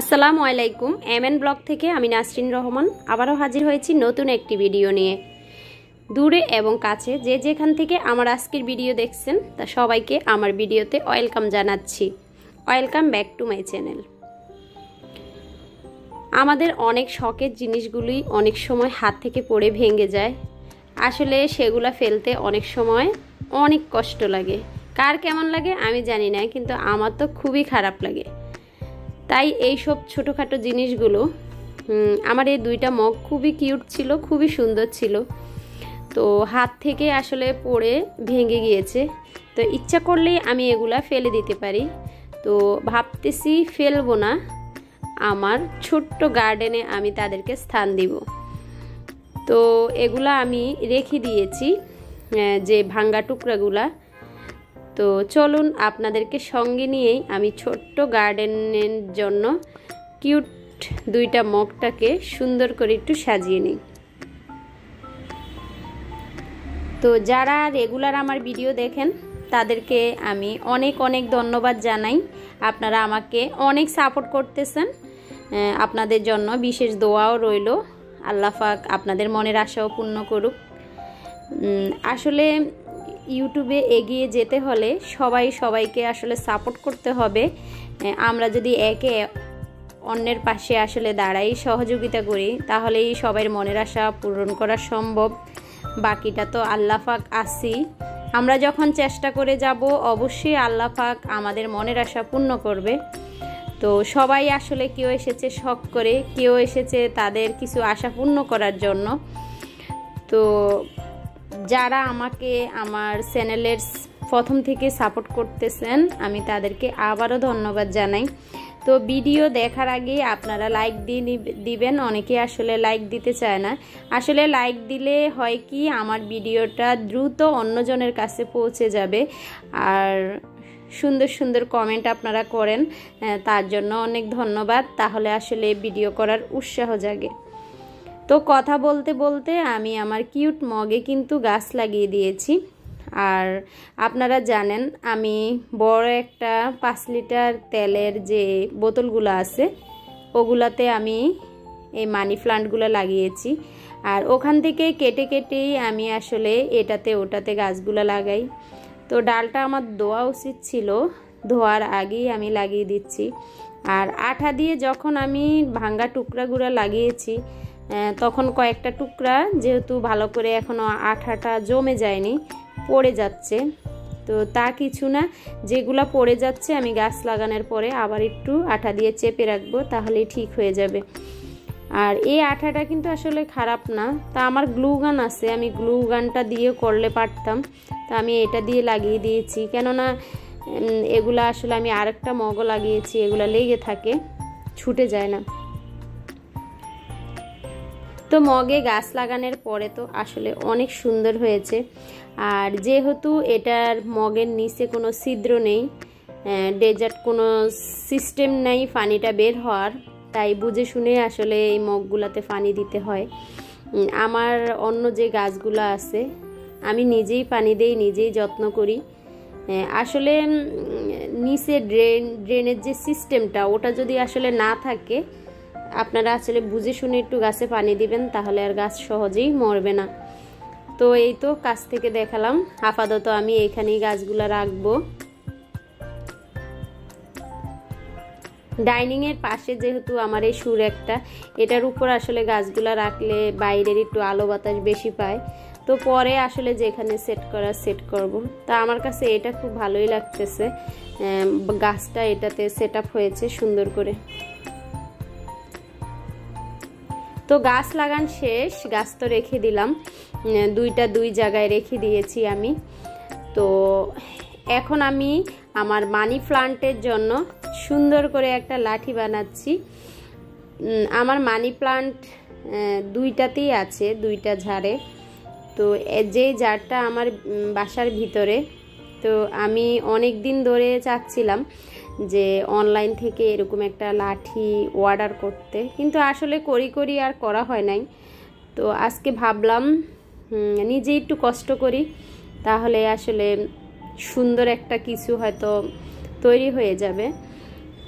আসসালামু আলাইকুম M N blog থেকে আমি নাসরিন রহমান। আবারও হাজির হয়েছি নতুন একটি ভিডিও নিয়ে। দূরে এবং কাছে যে যেখান থেকে আমার আজকের ভিডিও দেখছেন, তা সবাইকে আমার ভিডিওতে ওয়েলকাম জানাচ্ছি। Welcome back to my channel. আমাদের অনেক শখের জিনিসগুলি অনেক সময় হাত থেকে পড়ে ভেঙে যায়। আসলে সেগুলা ফেলতে অনেক সময় অনেক কষ্ট লাগে। কার কেমন লাগে আমি জানি না, কিন্তু আমার তো খুবই খারাপ লাগে। তাই এই সব ছোটোখাটো জিনিসগুলো আমার এই দুইটা মগ খুবই কিউট ছিল, খুবই সুন্দর ছিল। তো হাত থেকে আসলে পড়ে ভেঙে গিয়েছে। তো ইচ্ছা করলেই আমি এগুলা ফেলে দিতে পারি। তো ভাবতেছি ফেলব না। আমার ছোট্ট গার্ডেনে আমি তাদেরকে স্থান দিব। তো এগুলা আমি রেখে দিয়েছি যে ভাঙ্গা টুকরাগুলা। তো চলুন আপনাদেরকে সঙ্গে নিয়েই আমি ছোট্ট গার্ডেনের জন্য কিউট দুইটা মগটাকে সুন্দর করে একটু সাজিয়ে নিই। তো যারা রেগুলার আমার ভিডিও দেখেন, তাদেরকে আমি অনেক অনেক ধন্যবাদ জানাই। আপনারা আমাকে অনেক সাপোর্ট করতেছেন। আপনাদের জন্য বিশেষ দোয়াও রইল। আল্লাহাক আপনাদের মনের আশাও পূর্ণ করুক। আসলে ইউটিউবে এগিয়ে যেতে হলে সবাই সবাইকে আসলে সাপোর্ট করতে হবে। আমরা যদি একে অন্যের পাশে আসলে দাঁড়াই, সহযোগিতা করি, তাহলেই সবাই মনের আশা পূরণ করা সম্ভব। বাকিটা তো আল্লাহাক আসি আমরা যখন চেষ্টা করে যাব, অবশ্যই আল্লাহাক আমাদের মনের আশা পূর্ণ করবে। তো সবাই আসলে কেউ এসেছে শখ করে, কেউ এসেছে তাদের কিছু আশা পূর্ণ করার জন্য। তো যারা আমাকে আমার চ্যানেলের প্রথম থেকে সাপোর্ট করতেছেন, আমি তাদেরকে আবারও ধন্যবাদ জানাই। তো ভিডিও দেখার আগে আপনারা লাইক দিয়ে দিবেন, অনেকে আসলে লাইক দিতে চায় না। আসলে লাইক দিলে হয় কি, আমার ভিডিওটা দ্রুত অন্যজনের কাছে পৌঁছে যাবে। আর সুন্দর সুন্দর কমেন্ট আপনারা করেন তার জন্য অনেক ধন্যবাদ। তাহলে আসলে ভিডিও করার উৎসাহ জাগে। তো কথা বলতে বলতে আমি আমার কিউট মগে কিন্তু গাছ লাগিয়ে দিয়েছি। আর আপনারা জানেন, আমি বড় একটা পাঁচ লিটার তেলের যে বোতলগুলো আছে, ওগুলাতে আমি এই মানি প্লান্টগুলো লাগিয়েছি। আর ওখান থেকে কেটে কেটেই আমি আসলে এটাতে ওটাতে গাছগুলো লাগাই। তো ডালটা আমার ধোয়া উচিত ছিল, ধোয়ার আগেই আমি লাগিয়ে দিচ্ছি। আর আঠা দিয়ে যখন আমি ভাঙ্গা টুকরাগুলো লাগিয়েছি তখন কয়েকটা টুকরা, যেহেতু ভালো করে এখনও আঠাটা জমে যায়নি, পড়ে যাচ্ছে। তো তা কিছু না, যেগুলো পড়ে যাচ্ছে আমি গাছ লাগানোর পরে আবার একটু আঠা দিয়ে চেপে রাখব, তাহলেই ঠিক হয়ে যাবে। আর এই আঠাটা কিন্তু আসলে খারাপ না। তা আমার গ্লু গান আছে, আমি গ্লু গানটা দিয়ে করলে পারতাম। তা আমি এটা দিয়ে লাগিয়ে দিয়েছি। কেননা এগুলা আসলে আমি আরেকটা মগও লাগিয়েছি, এগুলা লেগে থাকে, ছুটে যায় না। তো মগে গাছ লাগানোর পরে তো আসলে অনেক সুন্দর হয়েছে। আর যেহেতু এটার মগের নিচে কোনো ছিদ্র নেই ডেজার্ট কোনো সিস্টেম নেই পানিটা বের হওয়ার, তাই বুঝে শুনে আসলে এই মগগুলাতে পানি দিতে হয়। আমার অন্য যে গাছগুলো আছে, আমি নিজেই পানি দেই, নিজেই যত্ন করি। আসলে নিচে ড্রেন ড্রেনের যে সিস্টেমটা ওটা যদি আসলে না থাকে আপনারা আসলে বুঝে শুনে একটু গাছে পানি দিবেন, তাহলে আর গাছ সহজেই মরবে না। তো এই তো কাছ থেকে দেখালাম। আপাতত আমি এখানেই গাছগুলো রাখব। ডাইনিংয়ের পাশে যেহেতু আমার এই সুর একটা, এটার উপর আসলে গাছগুলো রাখলে বাইরের একটু আলো বাতাস বেশি পায়। তো পরে আসলে যেখানে সেট করা সেট করব। তা আমার কাছে এটা খুব ভালোই লাগতেছে। গাছটা এটাতে সেট হয়েছে সুন্দর করে। তো গাছ লাগান শেষ, গাছ তো রেখে দিলাম। দুইটা দুই জায়গায় রেখে দিয়েছি আমি। তো এখন আমি আমার মানি প্লান্টের জন্য সুন্দর করে একটা লাঠি বানাচ্ছি। আমার মানি প্লান্ট দুইটাতেই আছে, দুইটা ঝাড়ে। তো যে জারটা আমার বাসার ভিতরে, তো আমি অনেক দিন ধরে চাচ্ছিলাম। যে অনলাইন থেকে এরকম একটা লাঠি অর্ডার করতে। কিন্তু আসলে করি করি আর করা হয় নাই। তো আজকে ভাবলাম নিজে একটু কষ্ট করি, তাহলে আসলে সুন্দর একটা কিছু হয়তো তৈরি হয়ে যাবে।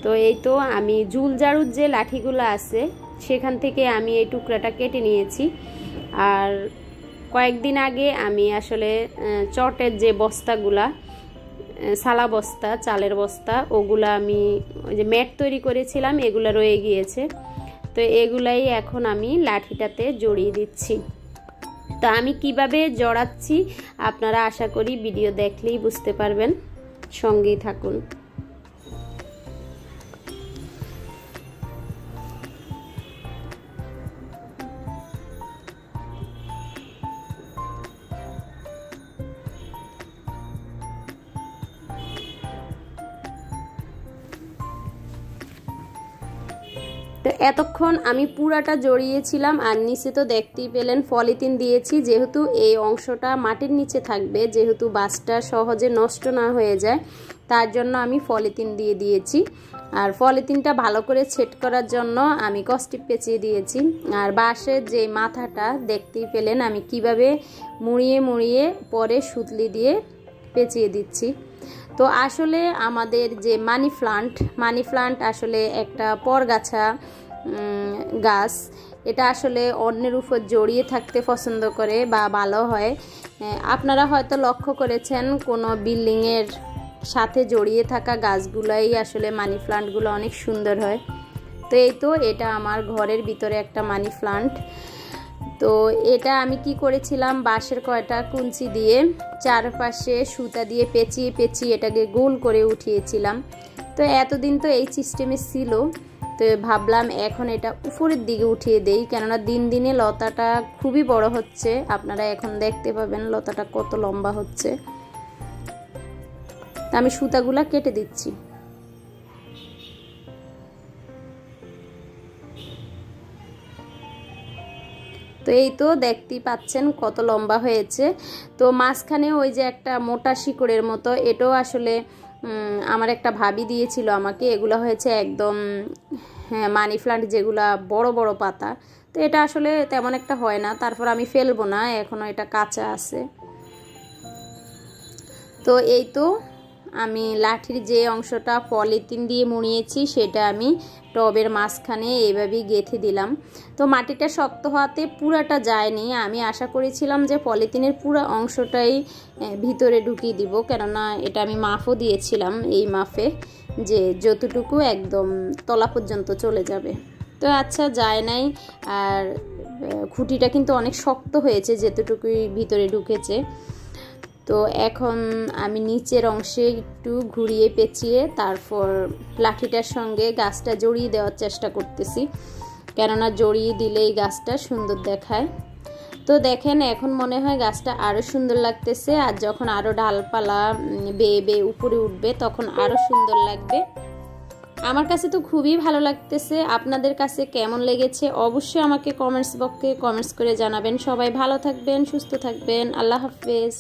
তো এই তো আমি জুল জারুর যে লাঠিগুলো আছে, সেখান থেকে আমি এই টুকরাটা কেটে নিয়েছি। আর কয়েকদিন আগে আমি আসলে চটের যে বস্তাগুলা সালা বস্তা, চালের বস্তা, ওগুলো আমি ওই যে ম্যাট তৈরি করেছিলাম, এগুলো রয়ে গিয়েছে। তো এগুলাই এখন আমি লাঠিটাতে জড়িয়ে দিচ্ছি। তো আমি কীভাবে জড়াচ্ছি আপনারা আশা করি ভিডিও দেখলেই বুঝতে পারবেন। সঙ্গেই থাকুন। তো এতক্ষণ আমি পুরাটা জড়িয়েছিলাম আর নিচে তো দেখতেই পেলেন পলিথিন দিয়েছি, যেহেতু এই অংশটা মাটির নিচে থাকবে, যেহেতু বাসটা সহজে নষ্ট না হয়ে যায়, তার জন্য আমি পলিথিন দিয়ে দিয়েছি। আর পলিথিনটা ভালো করে ছেট করার জন্য আমি কস্টিপ পেঁচিয়ে দিয়েছি। আর বাঁশের যে মাথাটা, দেখতেই পেলেন আমি কীভাবে মুড়িয়ে মুড়িয়ে পরে সুতলি দিয়ে পেঁচিয়ে দিচ্ছি। তো আসলে আমাদের যে মানি প্লান্ট মানি প্লান্ট আসলে একটা পরগাছা গাছ। এটা আসলে অন্যের উপর জড়িয়ে থাকতে পছন্দ করে বা ভালো হয়। আপনারা হয়তো লক্ষ্য করেছেন কোনো বিল্ডিংয়ের সাথে জড়িয়ে থাকা গাছগুলাই আসলে মানি প্লান্টগুলো অনেক সুন্দর হয়। তো এই তো, এটা আমার ঘরের ভিতরে একটা মানি প্লান্ট। তো এটা আমি কি করেছিলাম? বাঁশের কয়টা কুঞ্চি দিয়ে চারপাশে সুতা দিয়ে পেঁচিয়ে পেঁচিয়ে এটাকে গোল করে উঠিয়েছিলাম। তো এতদিন তো এই সিস্টেমে ছিল, তো ভাবলাম এখন এটা উপরের দিকে উঠিয়ে দেই, কেননা দিন দিনে লতাটা খুবই বড় হচ্ছে। আপনারা এখন দেখতে পাবেন লতাটা কত লম্বা হচ্ছে। তা আমি সুতাগুলা কেটে দিচ্ছি। তো এই তো দেখতেই পাচ্ছেন কত লম্বা হয়েছে। তো মাঝখানে ওই যে একটা মোটা শিকড়ের মতো, এটাও আসলে আমার একটা ভাবি দিয়েছিল আমাকে, এগুলো হয়েছে একদম হ্যাঁ মানি প্লান্ট যেগুলা বড় বড় পাতা। তো এটা আসলে তেমন একটা হয় না, তারপর আমি ফেলব না এখনও এটা কাঁচা আছে। তো এই তো আমি লাঠির যে অংশটা পলিথিন দিয়ে মুড়িয়েছি, সেটা আমি টবের মাঝখানে এইভাবেই গেঁথে দিলাম। তো মাটিটা শক্ত হওয়াতে পুরাটা যায়নি। আমি আশা করেছিলাম যে পলিথিনের পুরো অংশটাই ভিতরে ঢুকিয়ে দিব। কেননা এটা আমি মাফও দিয়েছিলাম এই মাফে যে যতটুকু একদম তলা পর্যন্ত চলে যাবে। তো আচ্ছা যায় নাই। আর খুঁটিটা কিন্তু অনেক শক্ত হয়েছে, যেতটুকুই ভিতরে ঢুকেছে। তো এখন আমি নিচের অংশে একটু ঘুরিয়ে পেঁচিয়ে তারপর লাঠিটার সঙ্গে গাছটা জড়িয়ে দেওয়ার চেষ্টা করতেছি। কেননা জড়িয়ে দিলেই গাছটা সুন্দর দেখায়। তো দেখেন, এখন মনে হয় গাছটা আরও সুন্দর লাগতেছে আর যখন আরও ডালপালা বেয়ে বেয়ে উপরে উঠবে তখন আরও সুন্দর লাগবে। আমার কাছে তো খুবই ভালো লাগতেছে। আপনাদের কাছে কেমন লেগেছে অবশ্যই আমাকে কমেন্টস বক্সে কমেন্টস করে জানাবেন। সবাই ভালো থাকবেন, সুস্থ থাকবেন। আল্লাহ হাফেজ।